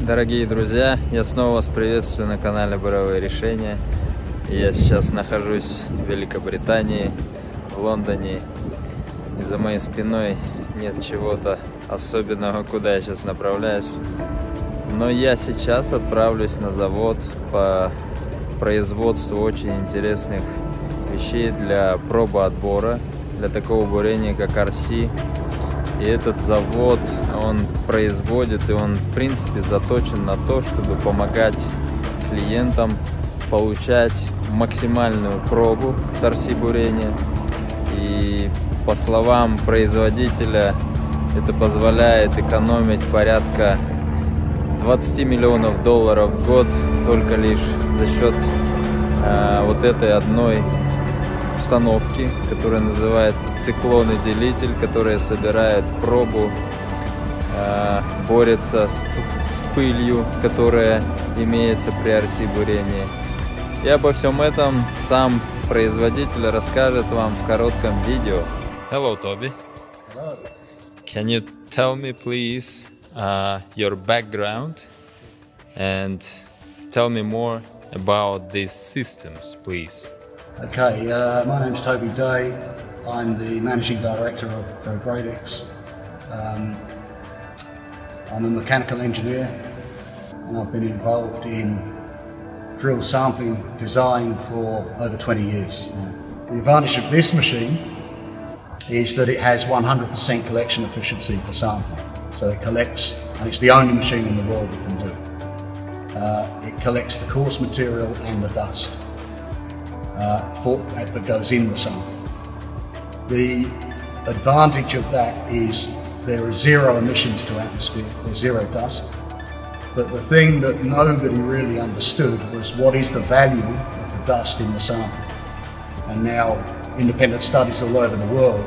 Дорогие друзья, я снова вас приветствую на канале Буровые решения. Я сейчас нахожусь в Великобритании, в Лондоне. И за моей спиной нет чего-то особенного, куда я сейчас направляюсь. Но я сейчас отправлюсь на завод по производству очень интересных вещей для пробоотбора, для такого бурения, как RC. И этот завод, он производит, и он, в принципе, заточен на то, чтобы помогать клиентам получать максимальную пробу с RC бурения. И по словам производителя, это позволяет экономить порядка 20 миллионов долларов в год только лишь за счет э, вот этой одной установки, которая называется циклонный делитель, которая собирает пробу, э, борется с, с пылью, которая имеется при RC бурении. И обо всем этом сам производитель расскажет вам в коротком видео. Hello, Toby. Hello. Can you tell me, please, uh, your background and tell me more about these systems, please? Okay, uh, my name's Toby Day. I'm the Managing Director of Progradex. Um, I'm a mechanical engineer and I've been involved in drill sampling design for over 20 years. The advantage of this machine is that it has 100% collection efficiency for sampling. So it collects, and it's the only machine in the world that can do it. Uh, it collects the coarse material and the dust uh, that goes in the sample. The advantage of that is there are zero emissions to atmosphere, there's zero dust. But the thing that nobody really understood was what is the value of the dust in the sample. And now independent studies all over the world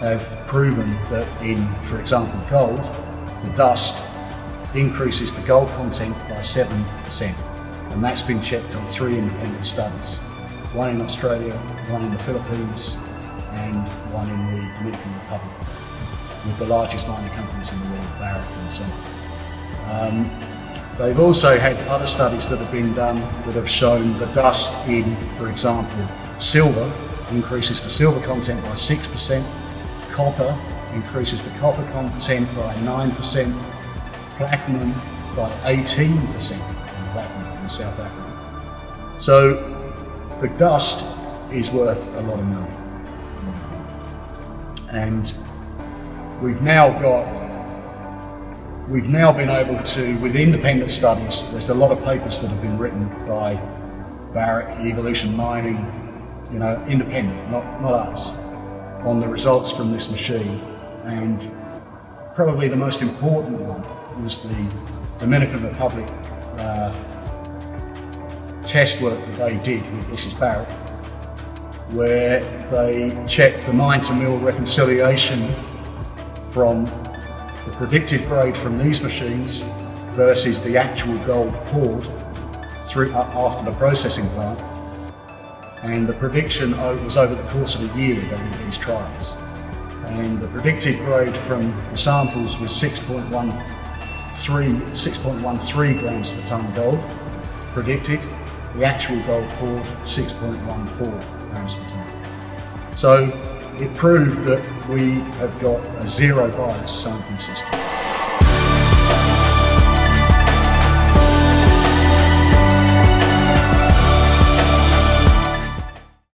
have proven that in, for example, gold, the dust increases the gold content by 7%. And that's been checked on three independent studies. One in Australia, one in the Philippines, and one in the Dominican Republic, with the largest mining companies in the world, Barrick and so on. Um, they've also had other studies that have been done that have shown the dust in, for example, silver increases the silver content by 6%, copper increases the copper content by 9%, platinum by 18% in platinum in South Africa. So the dust is worth a lot of money. And we've now got, we've now been able to, with independent studies, there's a lot of papers that have been written by Barrick, Evolution Mining, you know, independent, not, not us, on the results from this machine. And probably the most important one was the Dominican Republic uh, test work that they did with Mrs. Barrett, where they checked the mine to mill reconciliation from the predicted grade from these machines versus the actual gold poured through uh, after the processing plant. And the prediction was over the course of a year they did these trials. And the predicted grade from the samples was 6.13 6.13 grams per tonne gold predicted the actual gold poured 6.14 grams per tonne. So it proved that we have got a zero bias sampling system.